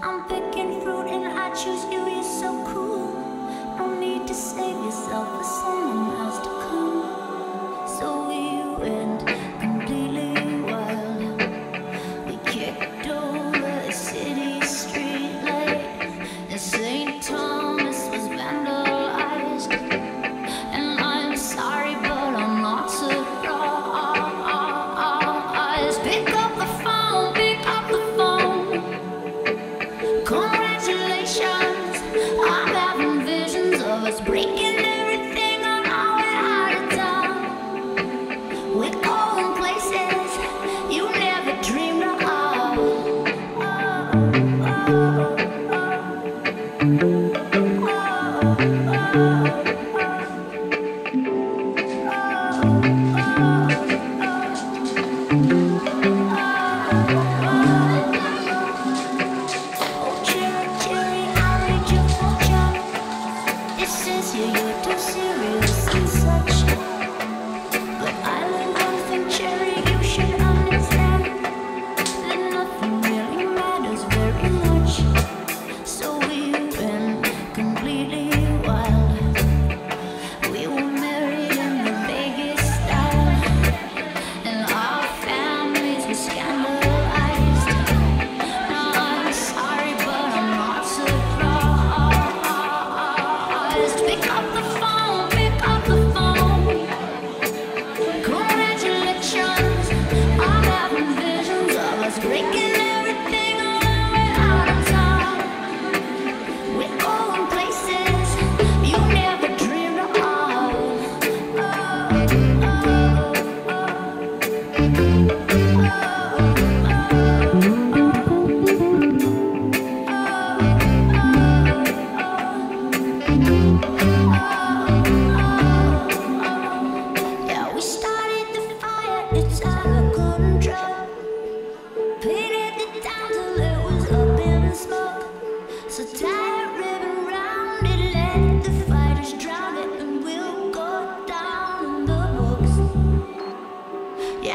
I'm picking fruit and I choose you, you're so see you too serious and such. just become the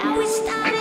now is time.